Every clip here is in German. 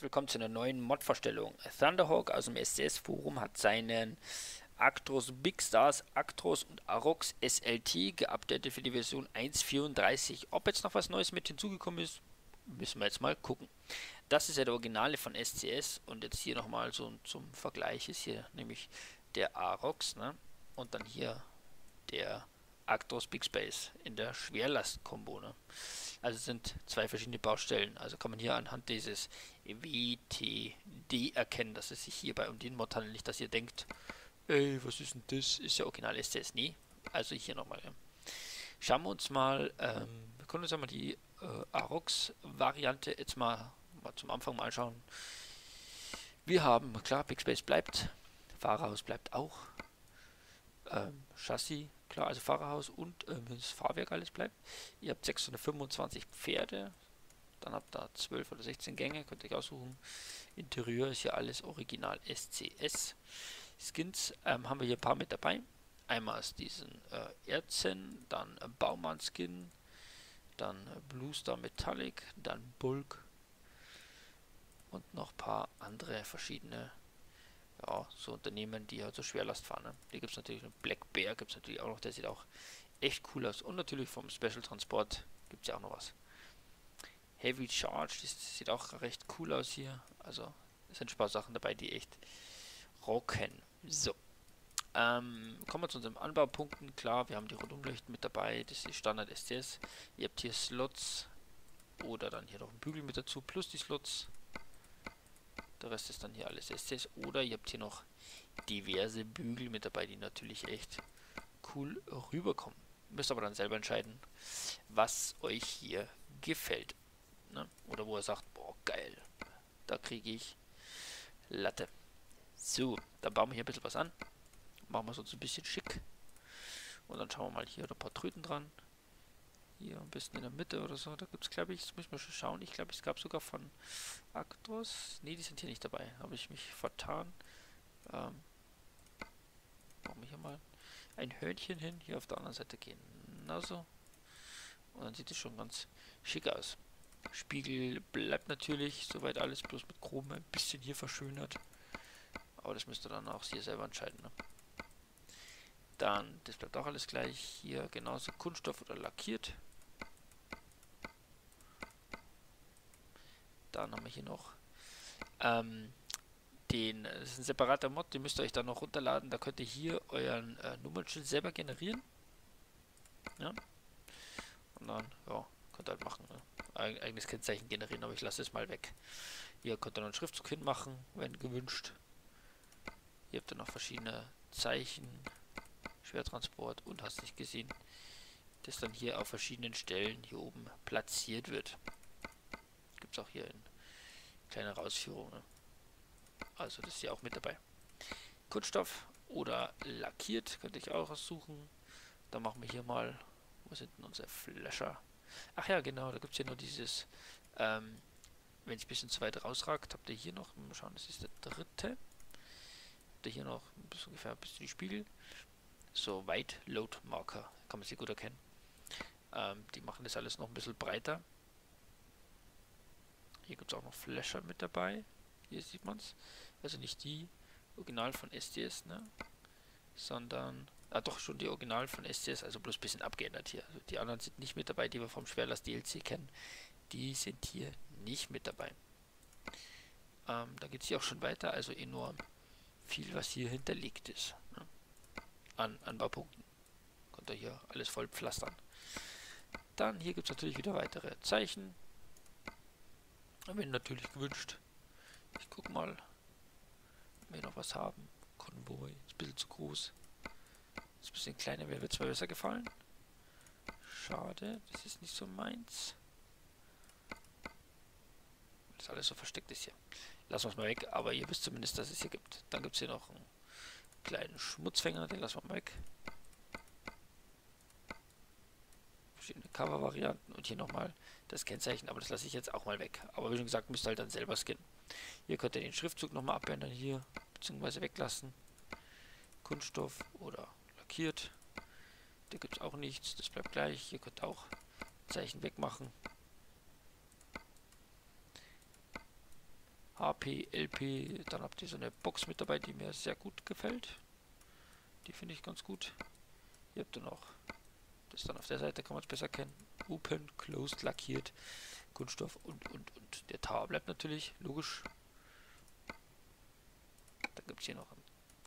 herzlich willkommen zu einer neuen Mod-Vorstellung. Thunderhawk aus dem SCS-Forum hat seinen Actros Big Stars, Actros und Arox SLT geupdatet für die Version 1.34. Ob jetzt noch was Neues mit hinzugekommen ist, müssen wir jetzt mal gucken. Das ist ja der Originale von SCS und jetzt hier nochmal so zum Vergleich ist hier nämlich der Arox ne? und dann hier der Actros Big Space in der Schwerlast-Kombo. Ne? Also sind zwei verschiedene Baustellen. Also kann man hier anhand dieses WTD erkennen, dass es sich hierbei um den Mod handelt. Nicht, dass ihr denkt, ey, was ist denn das? Ist ja original STS nie. Also hier nochmal. Ja. Schauen wir uns mal, ähm, wir können uns einmal die äh, Arox-Variante jetzt mal, mal zum Anfang mal anschauen. Wir haben, klar, Big Space bleibt, Fahrerhaus bleibt auch, ähm, Chassis Klar, also Fahrerhaus und ähm, das Fahrwerk alles bleibt. Ihr habt 625 Pferde, dann habt ihr 12 oder 16 Gänge, könnt ihr euch aussuchen. Interieur ist hier alles original SCS. Skins ähm, haben wir hier ein paar mit dabei. Einmal ist diesen äh, Erzen, dann äh, Baumann-Skin, dann äh, Blue Star Metallic, dann Bulk und noch ein paar andere verschiedene ja, so Unternehmen, die halt so Schwerlast fahren. Ne? Hier gibt es natürlich Black Bear, gibt es natürlich auch noch, der sieht auch echt cool aus. Und natürlich vom Special Transport gibt es ja auch noch was. Heavy Charge, das sieht auch recht cool aus hier. Also sind ein paar Sachen dabei, die echt rocken. So. Ähm, kommen wir zu unseren Anbaupunkten. Klar, wir haben die Rundumleuchten mit dabei. Das ist die Standard STS. Ihr habt hier Slots oder dann hier noch einen Bügel mit dazu, plus die Slots. Der Rest ist dann hier alles SCS. Oder ihr habt hier noch diverse Bügel mit dabei, die natürlich echt cool rüberkommen. Müsst aber dann selber entscheiden, was euch hier gefällt. Ne? Oder wo er sagt, boah, geil, da kriege ich Latte. So, dann bauen wir hier ein bisschen was an. Machen wir es uns ein bisschen schick. Und dann schauen wir mal hier ein paar Tröten dran. Hier am besten in der Mitte oder so. Da gibt es, glaube ich, das müssen wir schon schauen. Ich glaube, es gab sogar von Actros. Ne, die sind hier nicht dabei. Habe ich mich vertan. Ähm, machen wir hier mal ein Hörnchen hin. Hier auf der anderen Seite gehen. Na so. Und dann sieht es schon ganz schick aus. Spiegel bleibt natürlich soweit alles bloß mit Chrom ein bisschen hier verschönert. Aber das müsst ihr dann auch hier selber entscheiden. Ne? Dann, das bleibt auch alles gleich. Hier genauso Kunststoff oder lackiert. Dann haben wir hier noch ähm, den, das ist ein separater Mod, den müsst ihr euch dann noch runterladen. Da könnt ihr hier euren äh, Nummernschild selber generieren. Ja. Und dann, ja, könnt ihr halt machen. Ne? Eig eigenes Kennzeichen generieren, aber ich lasse es mal weg. Hier könnt ihr noch einen Schriftzug hinmachen, wenn gewünscht. Hier habt ihr noch verschiedene Zeichen, Schwertransport und hast nicht gesehen, das dann hier auf verschiedenen Stellen hier oben platziert wird gibt es auch hier in kleine Ausführungen. Ne? Also das ist ja auch mit dabei. Kunststoff oder lackiert könnte ich auch aussuchen. Dann machen wir hier mal, wo sind denn unsere Flasher? Ach ja, genau, da gibt es hier nur dieses, ähm, wenn es ein bisschen zu weit rausragt, habt ihr hier noch, mal schauen, das ist der dritte. Habt ihr hier noch bis ungefähr bis die Spiegel. So White Load Marker, kann man sie gut erkennen. Ähm, die machen das alles noch ein bisschen breiter. Hier gibt es auch noch Flasher mit dabei. Hier sieht man es. Also nicht die Original von STS, ne? Sondern, ah doch schon die Original von STS, also bloß ein bisschen abgeändert hier. Also die anderen sind nicht mit dabei, die wir vom Schwerlast DLC kennen. Die sind hier nicht mit dabei. Ähm, da geht es hier auch schon weiter, also enorm viel, was hier hinterlegt ist. Ne? An Anbaupunkten. Könnt ihr hier alles voll pflastern. Dann hier gibt es natürlich wieder weitere Zeichen. Wenn natürlich gewünscht. Ich guck mal, ob wir noch was haben. Konvoi, ist ein bisschen zu groß. Ist ein bisschen kleiner, wäre mir zwar besser gefallen. Schade, das ist nicht so meins. Das alles so versteckt ist hier. Lassen wir es mal weg, aber ihr wisst zumindest, dass es hier gibt. Dann gibt es hier noch einen kleinen Schmutzfänger, den lassen wir mal weg. verschiedene Cover-Varianten und hier nochmal das Kennzeichen, aber das lasse ich jetzt auch mal weg. Aber wie schon gesagt, müsst ihr halt dann selber scannen. Hier könnt ihr den Schriftzug nochmal abändern hier, beziehungsweise weglassen. Kunststoff oder lackiert. Da gibt es auch nichts, das bleibt gleich. Hier könnt ihr auch Zeichen wegmachen. HP, LP, dann habt ihr so eine Box mit dabei, die mir sehr gut gefällt. Die finde ich ganz gut. Ihr habt dann auch, das dann auf der Seite kann man es besser kennen. Open, Closed, lackiert, Kunststoff und, und, und. Der Tower bleibt natürlich, logisch. Dann gibt es hier noch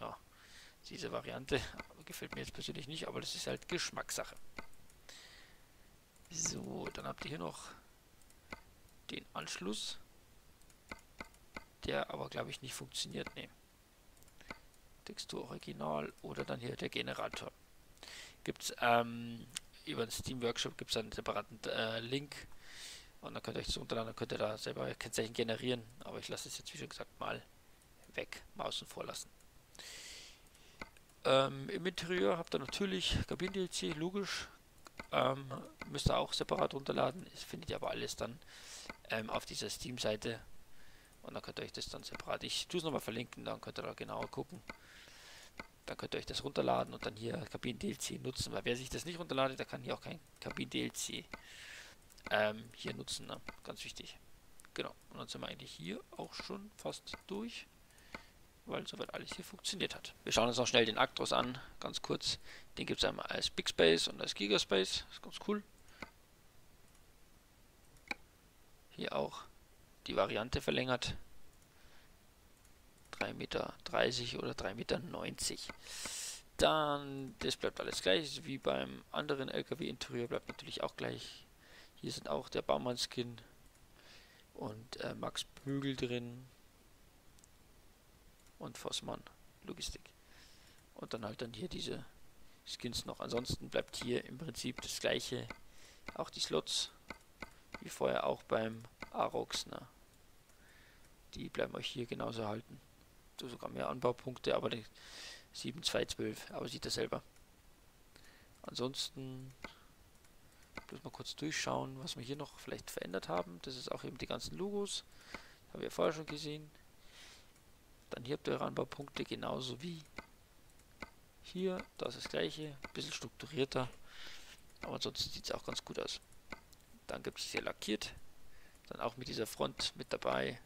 ja, diese Variante. Gefällt mir jetzt persönlich nicht, aber das ist halt Geschmackssache. So, dann habt ihr hier noch den Anschluss, der aber glaube ich nicht funktioniert. Ne. Textur Original oder dann hier der Generator. Gibt es ähm, über den Steam Workshop gibt es einen separaten äh, Link. Und dann könnt ihr euch das runterladen, dann könnt ihr da selber Kennzeichen generieren, aber ich lasse es jetzt wie schon gesagt mal weg, Mausen vorlassen. Ähm, Im Interieur habt ihr natürlich Kabinen-DLC, logisch, ähm, müsst ihr auch separat runterladen, das findet ihr aber alles dann ähm, auf dieser Steam-Seite. Und dann könnt ihr euch das dann separat, ich tue es nochmal verlinken, dann könnt ihr da genauer gucken. Dann könnt ihr euch das runterladen und dann hier Kabinen-DLC nutzen, weil wer sich das nicht runterladet, der kann hier auch kein Kabinen-DLC ähm, hier nutzen, ne? ganz wichtig. Genau, und dann sind wir eigentlich hier auch schon fast durch, weil soweit alles hier funktioniert hat. Wir schauen uns noch schnell den Actros an, ganz kurz. Den gibt es einmal als Big Space und als Gigaspace, das ist ganz cool. Hier auch die Variante verlängert. 3,30 Meter oder 3,90 Meter. Dann, das bleibt alles gleich, wie beim anderen LKW-Interieur bleibt natürlich auch gleich. Hier sind auch der Baumann-Skin und äh, Max Bügel drin und Vossmann Logistik. Und dann halt dann hier diese Skins noch. Ansonsten bleibt hier im Prinzip das gleiche. Auch die Slots, wie vorher auch beim Arox. Ne? Die bleiben euch hier genauso sogar mehr Anbaupunkte, aber die 7212, aber sieht er selber. Ansonsten bloß mal kurz durchschauen, was wir hier noch vielleicht verändert haben. Das ist auch eben die ganzen Logos. Haben wir vorher schon gesehen. Dann hier habt ihr eure Anbaupunkte genauso wie hier. Das ist das gleiche, ein bisschen strukturierter. Aber ansonsten sieht es auch ganz gut aus. Dann gibt es hier lackiert. Dann auch mit dieser Front mit dabei.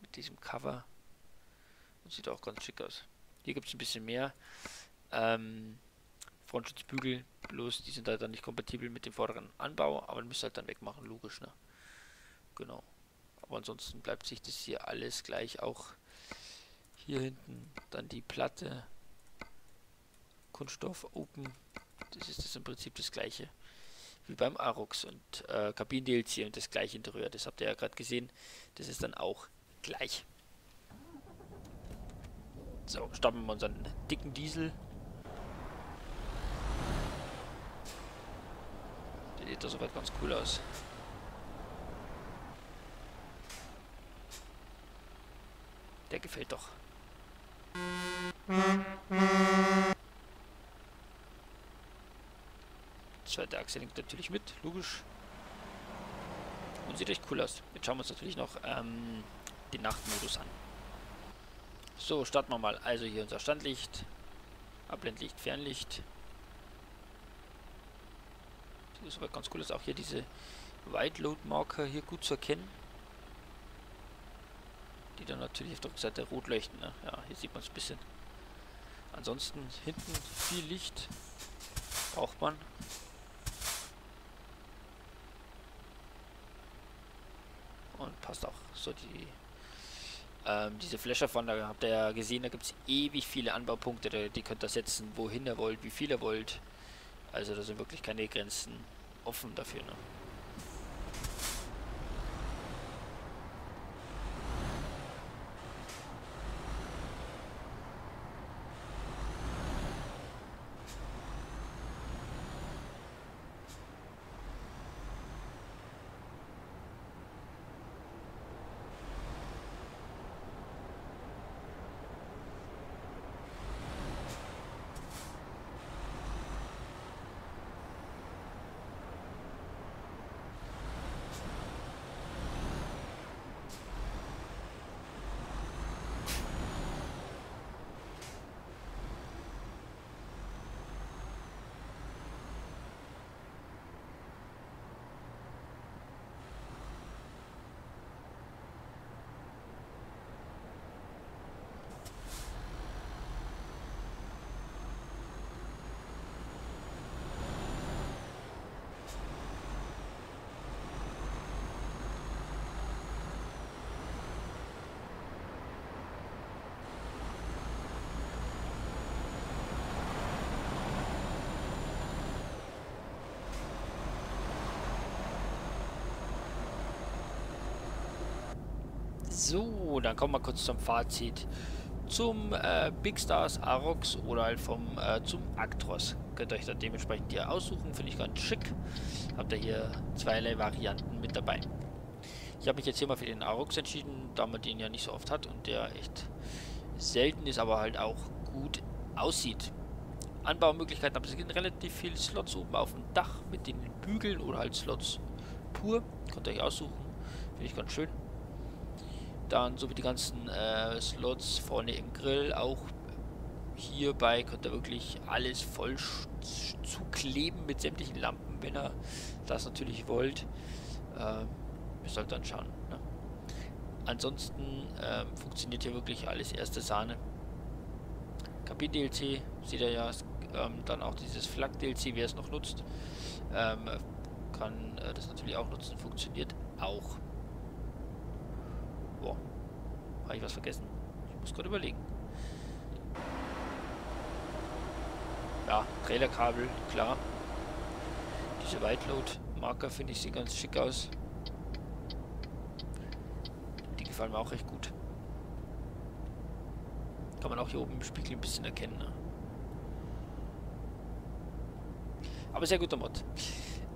Mit diesem Cover. Sieht auch ganz schick aus. Hier gibt es ein bisschen mehr. Ähm, Frontschutzbügel, bloß die sind halt dann nicht kompatibel mit dem vorderen Anbau, aber müsst halt dann wegmachen, logisch, ne? Genau. Aber ansonsten bleibt sich das hier alles gleich. Auch hier hinten dann die Platte. Kunststoff Open. Das ist das im Prinzip das gleiche wie beim Arox und äh, Kabinen-DLC und das gleiche Interieur. Das habt ihr ja gerade gesehen. Das ist dann auch gleich. So, starten wir unseren dicken Diesel. Der sieht doch soweit ganz cool aus. Der gefällt doch. Zweite Achse liegt natürlich mit, logisch. Und sieht echt cool aus. Jetzt schauen wir uns natürlich noch ähm, den Nachtmodus an. So, starten wir mal. Also hier unser Standlicht. Abblendlicht, Fernlicht. Das ist aber ganz cool, ist auch hier diese White Load Marker hier gut zu erkennen. Die dann natürlich auf der Seite rot leuchten. Ne? Ja, hier sieht man es ein bisschen. Ansonsten hinten viel Licht braucht man. Und passt auch so die ähm, diese da habt ihr ja gesehen, da gibt es ewig viele Anbaupunkte, die könnt ihr setzen, wohin ihr wollt, wie viel ihr wollt. Also da sind wirklich keine Grenzen offen dafür. Ne? So, dann kommen wir kurz zum Fazit. Zum äh, Big Stars Arox oder halt vom äh, zum Actros. Könnt ihr euch dann dementsprechend hier aussuchen, finde ich ganz schick. Habt ihr hier zweierlei Varianten mit dabei. Ich habe mich jetzt hier mal für den Arox entschieden, da man den ja nicht so oft hat und der echt selten ist, aber halt auch gut aussieht. Anbaumöglichkeiten haben sie relativ viele Slots oben auf dem Dach mit den Bügeln oder halt Slots pur. Könnt ihr euch aussuchen. Finde ich ganz schön. Dann so wie die ganzen äh, Slots vorne im Grill. Auch hierbei könnt ihr wirklich alles voll zukleben mit sämtlichen Lampen, wenn ihr das natürlich wollt. Ähm, müsst halt dann schauen. Ne? Ansonsten ähm, funktioniert hier wirklich alles erste Sahne. Kabin-DLC, seht ihr ja, ähm, dann auch dieses Flak-DLC, wer es noch nutzt, ähm, kann äh, das natürlich auch nutzen, funktioniert auch. Boah, habe ich was vergessen? Ich muss gerade überlegen. Ja, Trailerkabel, klar. Diese Whiteload-Marker finde ich, sehen ganz schick aus. Die gefallen mir auch recht gut. Kann man auch hier oben im Spiegel ein bisschen erkennen. Ne? Aber sehr guter Mod.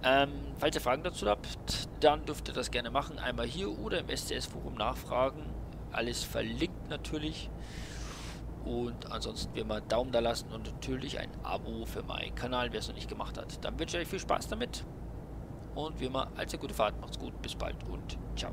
Ähm, falls ihr Fragen dazu habt, dann dürft ihr das gerne machen. Einmal hier oder im SCS-Forum nachfragen. Alles verlinkt natürlich. Und ansonsten wie immer Daumen da lassen und natürlich ein Abo für meinen Kanal, wer es noch nicht gemacht hat. Dann wünsche ich euch viel Spaß damit. Und wie immer, eine gute Fahrt. Macht's gut, bis bald und ciao.